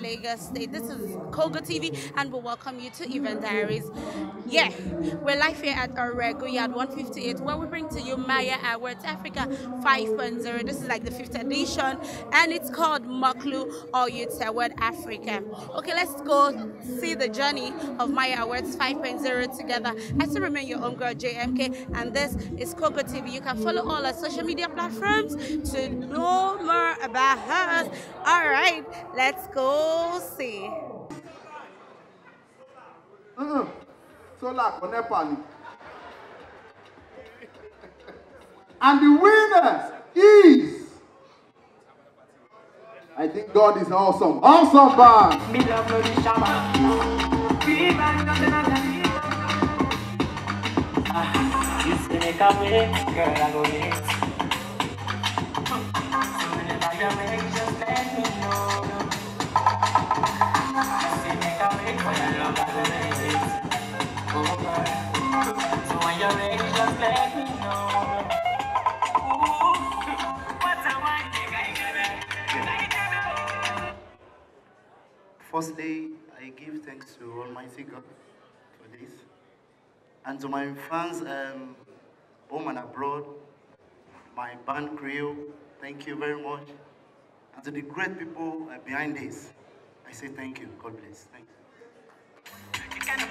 Lagos State. This is Koga TV, and we welcome you to Event Diaries. Yeah, we're live here at Orego Yard 158, where we bring to you Maya Awards Africa 5.0. This is like the fifth edition, and it's called Moklu or Youth Award Africa. Okay, let's go see the journey of Maya Awards 5.0 together. I still remain your own girl JMK, and this is Koga TV. You can follow all our social media platforms to know more about us. All right, let's go see. Mm-mm. Solar for Nepal. And the winner is. I think God is awesome. Awesome band. Firstly, I give thanks to Almighty God for this. And to my fans, um, home and abroad, my band crew, thank you very much. And to the great people uh, behind this, I say thank you. God bless. Thank you.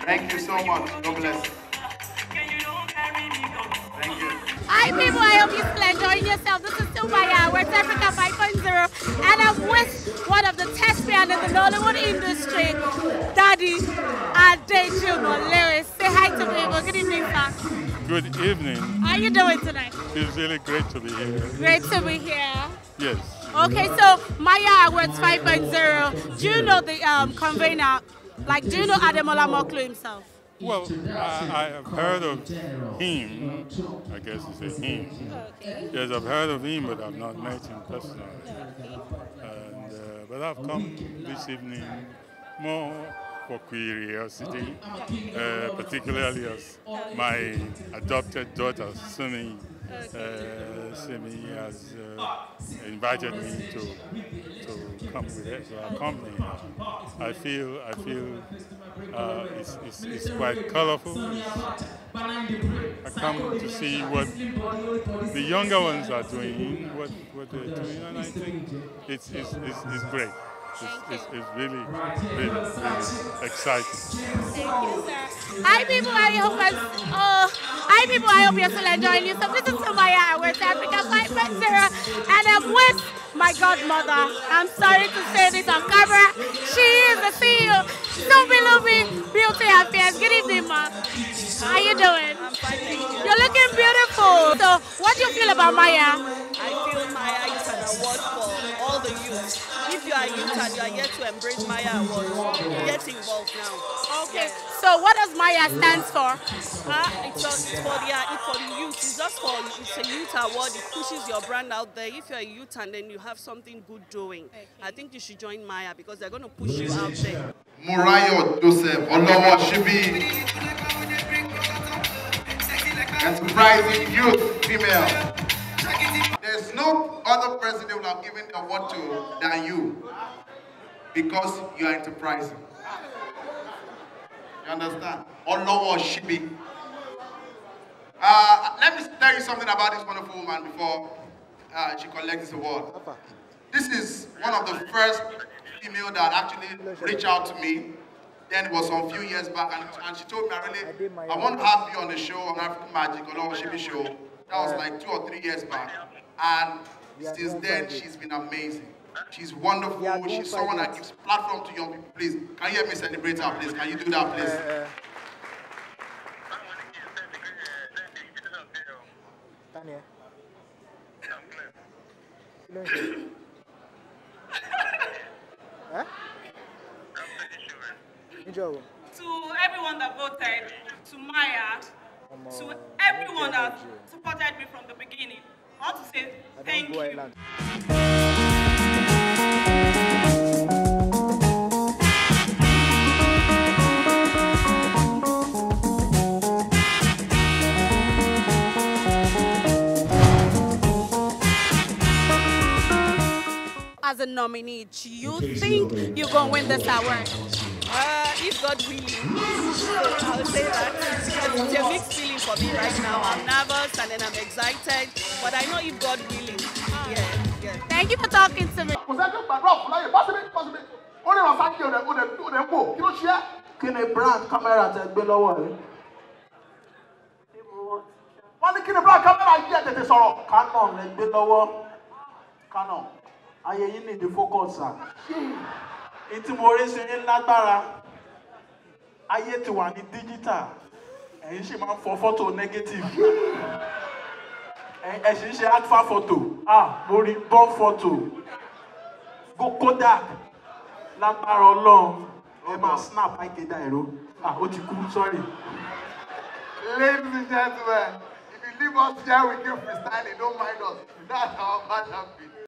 Thank you so much. God bless. You. Can you all marry me, though? Thank you. Hi people, I hope you're still enjoying yourself. This is still Maya Awards Africa 5.0, and I'm with one of the thespians in the Nollywood industry, Daddy Adejumo Lewis. Say hi to people. Good evening, sir. Good evening. How are you doing tonight? It's really great to be here. Great to be here. Yes. Okay, so Maya Awards 5.0. Do you know the um, convener? Like, do you know Ademola Moklu himself? Well, I, I have heard of him. I guess it's a him. Yes, I've heard of him, but I've not met him personally. And, uh, but I've come this evening more for curiosity, uh, particularly as my adopted daughter, Sumi, uh, has uh, invited me to to come with her, I accompany her. I feel I feel uh, it's, it's, it's quite colorful. I come to see what the younger ones are doing, what, what they're doing, and I think it's, it's, it's, it's great. It's, it's, it's really, really, really exciting. Hi people, I hope I'm, oh, hi people, I hope you're still enjoying yourself. This is uh, Sumaya Awards Africa 5.0 and I'm with my godmother. I'm sorry to say this on camera. She is the CEO, Sophie Luby Beauty Affairs. Good evening, ma. How you doing? I'm fine, thank you. You're looking beautiful. So, what do you feel about Maya? If you are youth and you are yet to embrace Maya Award, get involved now. Okay. So, what does Maya stand for? Huh? It's, a, it's for the it's for the youth. It's just for it's a youth award. It pushes your brand out there. If you are a youth and then you have something good doing, I think you should join Maya because they're going to push you out there. Murayo Joseph Olowo Shibi. Enterprising youth female. No other they would have given the award to than you. Because you are enterprising. You understand? Olowo Shibi. Uh, let me tell you something about this wonderful woman before uh, she collects this award. This is one of the first female that actually reached out to me. Then it was some few years back, and, and she told me, I really, I want to have you on the show, on African Magic, on Shibi show. That was like two or three years back. And since then, she's been amazing. She's wonderful. She's someone that gives platform to young people. Please, can you help me celebrate her, please? Can you do that, please? Tanya. Kí ló ń ṣe? Ẹ́? Níjọ́ wo? to everyone that voted, to Maya, Ọmọ to everyone that supported me from the beginning. I want to say I thank you. island. As as a nominee, do you think you're going to win this award? Uh, if God willing, so I'll say that. It's a mixed feeling for me right now. I'm nervous and then I'm excited, but I know if God willing. Yeah, yeah. Thank you for talking to me. ó wò kí ló ṣe é. kí ni brand kámẹ́rà tẹ gbé lọ́wọ́ rẹ. wọ́n ní kí ni bíra kámẹ́rà yí ẹ̀ tètè sọ̀rọ̀. canon lẹ gbé lọ́wọ́ canon ayé yín ní the focus à. Ní tí mo rí yín lágbára. Ayé ti wà ní digital. Ẹ̀yin sì máa ń fọ fọ́tò negative. Ẹ- sì ń ṣe alpha photo. Ah mo rí born photo. Go kodak. Lágbára ọlọ́run. Ẹ máa snap àìkédà ẹ̀rọ ah ó ti kú sorry. ladies and gentlemen if you leave us here with you freestyling don't mind us. That's our man happy.